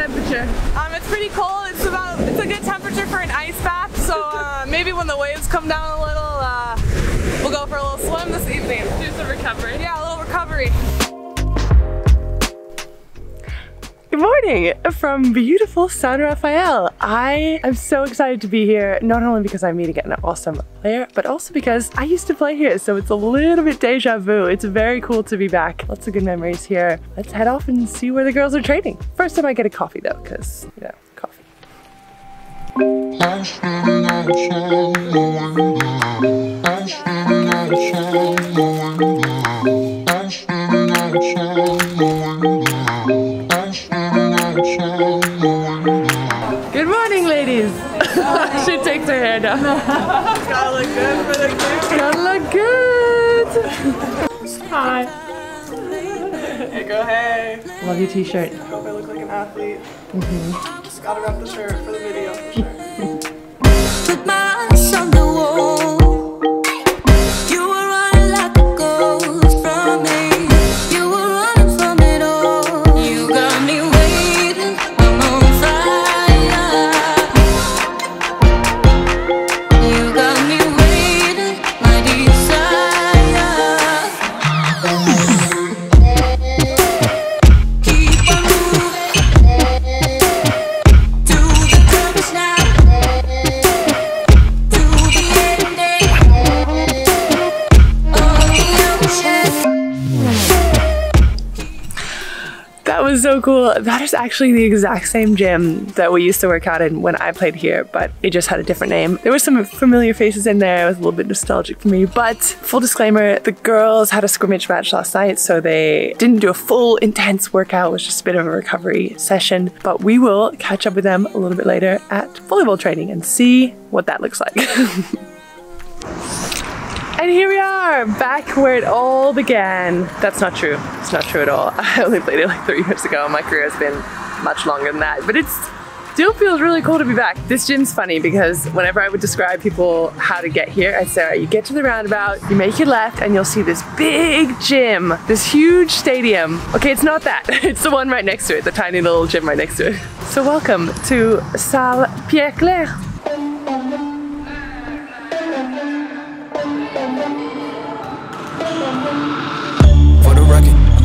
temperature? Um, it's pretty cold. It's about it's a good temperature for an ice bath. So uh, maybe when the waves come down a little, uh, we'll go for a little swim this evening. Do some recovery. Yeah, a little recovery. Good morning from beautiful Saint Raphaël. I am so excited to be here, not only because I'm meeting an awesome player, but also because I used to play here, so it's a little bit deja vu. It's very cool to be back. Lots of good memories here. Let's head off and see where the girls are training. First time I get a coffee though, because, you know, coffee. Hair. Gotta look good for the camera. Gotta look good. Hi. Hey, go hey. Love your t-shirt. I hope I look like an athlete. Mm -hmm. Just gotta wrap the shirt for the video. For sure. So cool. That is actually the exact same gym that we used to work out in when I played here, but it just had a different name. There were some familiar faces in there. It was a little bit nostalgic for me, but full disclaimer, the girls had a scrimmage match last night, so they didn't do a full intense workout. It was just a bit of a recovery session, but we will catch up with them a little bit later at volleyball training and see what that looks like. And here we are, back where it all began. That's not true. It's not true at all. I only played it like three years ago. My career has been much longer than that, but it still feels really cool to be back. This gym's funny because whenever I would describe people how to get here, I'd say, you get to the roundabout, you make your left, and you'll see this big gym, this huge stadium. Okay, it's not that. It's the one right next to it, the tiny little gym right next to it. So welcome to Salle Pierre Claire.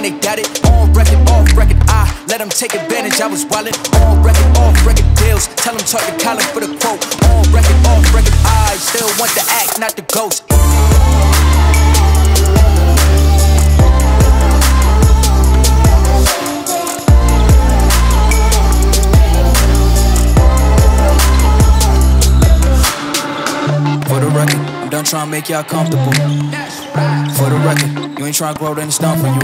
when they got it. On record, off record. I let them take advantage. I was wildin' on record, off record deals. Tell them talk to Colin for the quote. On record, off record. I still want the act, not the ghost. For the record, I'm done trying to make y'all comfortable. For the record, you ain't trying to grow, then it's done for you.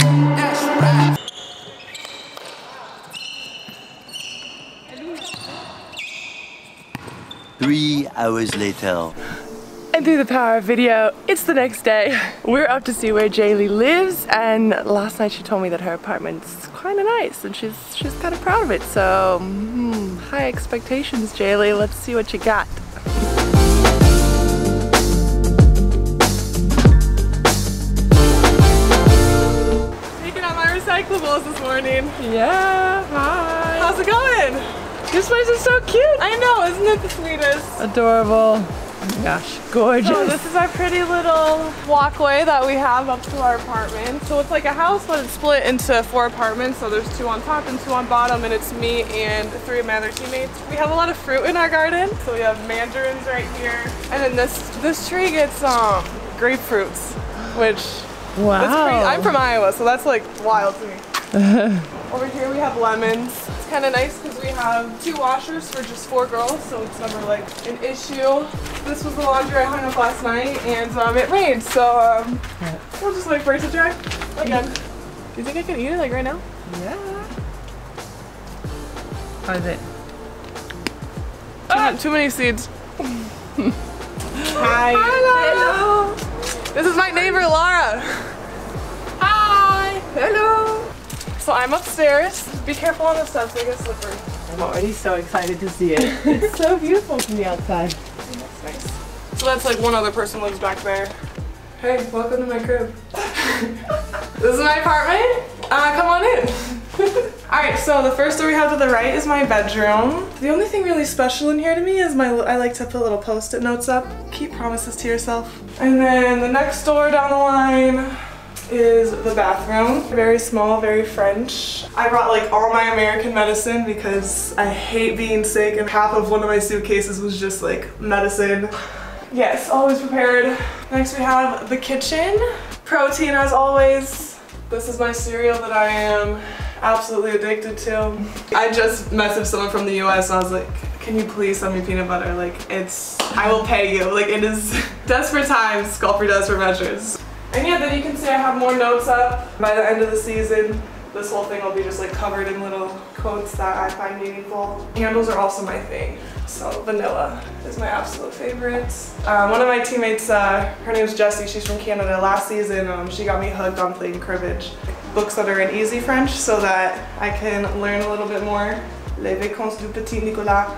Three hours later. And through the power of video, it's the next day. We're up to see where Jaali lives, and last night she told me that her apartment's kind of nice, and she's she's kind of proud of it. So, hmm, high expectations, Jaali. Let's see what you got. This morning. Yeah, hi. How's it going? This place is so cute. I know, isn't it the sweetest? Adorable. Oh my gosh, gorgeous. So this is our pretty little walkway that we have up to our apartment. So it's like a house, but it's split into four apartments. So there's two on top and two on bottom, and it's me and three of my other teammates. We have a lot of fruit in our garden. So we have mandarins right here, and then this this tree gets um grapefruits, which wow. that's pretty. I'm from Iowa, so that's like wild to me. Over here we have lemons. It's kind of nice because we have two washers for just four girls, so it's never like an issue. This was the laundry I hung up last night, and um, it rained, so um, we'll just wait for it to dry again. Do you think I can eat it like right now? Yeah. How is it? Ah, too many seeds. Hi. Hello. This is my neighbor Laura. Hi. Hello. So I'm upstairs. Be careful on the steps, they get slippery. I'm already so excited to see it. it's so beautiful from the outside. That's nice. So that's like one other person lives back there. Hey, welcome to my crib. this is my apartment. Uh, come on in. Alright, so the first door we have to the right is my bedroom. The only thing really special in here to me is my I like to put little post-it notes up. Keep promises to yourself. And then the next door down the line is the bathroom. Very small, very French. I brought like all my American medicine because I hate being sick and half of one of my suitcases was just like medicine. Yes, always prepared. Next we have the kitchen. Protein as always. This is my cereal that I am absolutely addicted to. I just messaged someone from the US and I was like, can you please send me peanut butter? Like it's, I will pay you. Like it is desperate times, call for desperate measures. And yeah, then you can see I have more notes up. By the end of the season, this whole thing will be just like covered in little quotes that I find meaningful. Candles are also my thing. So vanilla is my absolute favorite. Um, one of my teammates, uh, her name's Jessie, she's from Canada. Last season, um, she got me hooked on playing cribbage. Books that are in easy French so that I can learn a little bit more. Les Vacances du Petit Nicolas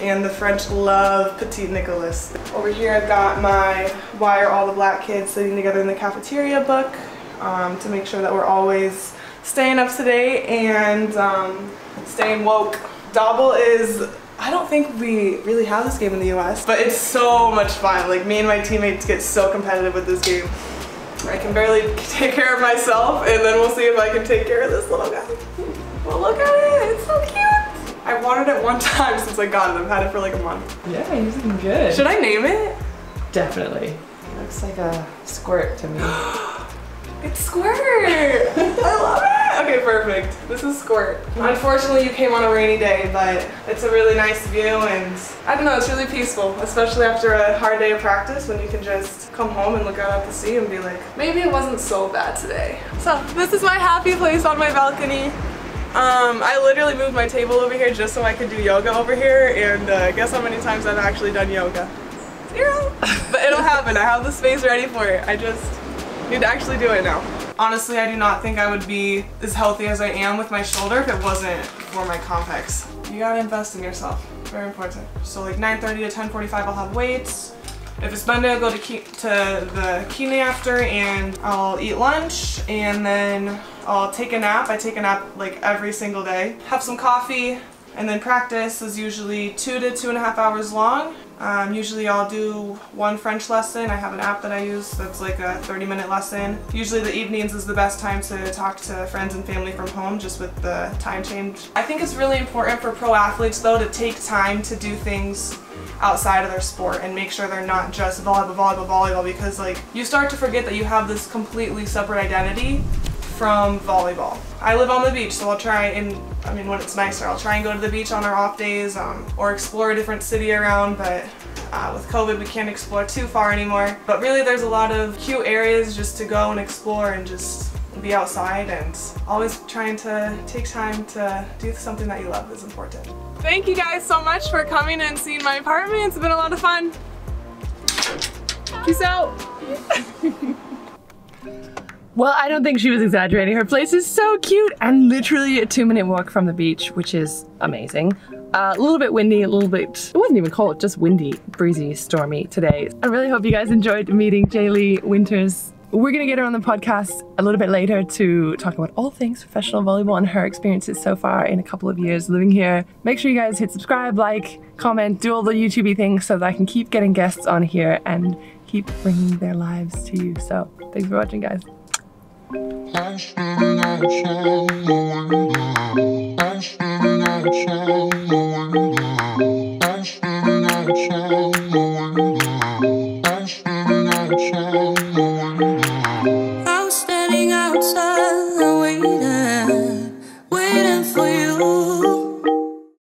and the French love Petit Nicolas. Over here I've got my Why Are All the Black Kids Sitting Together in the Cafeteria book um, to make sure that we're always staying up to date and um, staying woke. Dobble is, I don't think we really have this game in the US, but it's so much fun. Like me and my teammates get so competitive with this game. I can barely take care of myself and then we'll see if I can take care of this little guy. Well look at it, it's so cute. I watered it one time since I got it. I've had it for like a month. Yeah, he's looking good. Should I name it? Definitely. Looks like a squirt to me. It's Squirt! I love it! Okay, perfect. This is Squirt. Unfortunately, you came on a rainy day, but it's a really nice view and I don't know, it's really peaceful, especially after a hard day of practice when you can just come home and look out at the sea and be like, maybe it wasn't so bad today. So, this is my happy place on my balcony. Um, I literally moved my table over here just so I could do yoga over here and uh, guess how many times I've actually done yoga? Zero. but it'll happen. I have the space ready for it. I just need to actually do it now. Honestly, I do not think I would be as healthy as I am with my shoulder if it wasn't for my complex. You gotta invest in yourself. Very important. So like 9.30 to 10.45 I'll have weights. If it's Monday, I'll go to, to the kine after and I'll eat lunch and then I'll take a nap. I take a nap like every single day. Have some coffee and then practice is usually two to two and a half hours long. Um, usually I'll do one French lesson. I have an app that I use that's like a 30 minute lesson. Usually the evenings is the best time to talk to friends and family from home just with the time change. I think it's really important for pro athletes though to take time to do things outside of their sport and make sure they're not just volleyball, volleyball, volleyball because like you start to forget that you have this completely separate identity from volleyball. I live on the beach, so I'll try and, I mean, when it's nicer, I'll try and go to the beach on our off days um, or explore a different city around, but uh, with COVID, we can't explore too far anymore. But really, there's a lot of cute areas just to go and explore and just be outside and always trying to take time to do something that you love is important. Thank you guys so much for coming and seeing my apartment. It's been a lot of fun. Peace out. Well, I don't think she was exaggerating. Her place is so cute and literally a two minute walk from the beach, which is amazing. Uh, a little bit windy, a little bit, it wasn't even cold, just windy, breezy, stormy today. I really hope you guys enjoyed meeting Jaali Winters. We're gonna get her on the podcast a little bit later to talk about all things professional volleyball and her experiences so far in a couple of years living here. Make sure you guys hit subscribe, like, comment, do all the YouTubey things so that I can keep getting guests on here and keep bringing their lives to you. So thanks for watching, guys. I'm standing outside my window. I'm standing outside my.